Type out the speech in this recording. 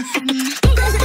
Mm-hmm.